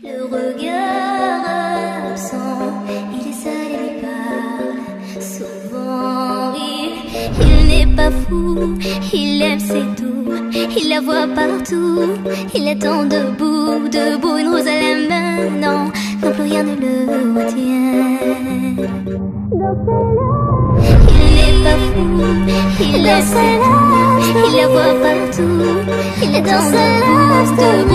Le regard absent, il est seul et lui parle souvent, oui. Il n'est pas fou, il aime ses tout, il la voit partout. Il attend debout, debout, une rose à la main, non, non plus rien ne le retient. Il n'est pas fou, il aime ses tout, il la voit partout. Il attend debout, debout,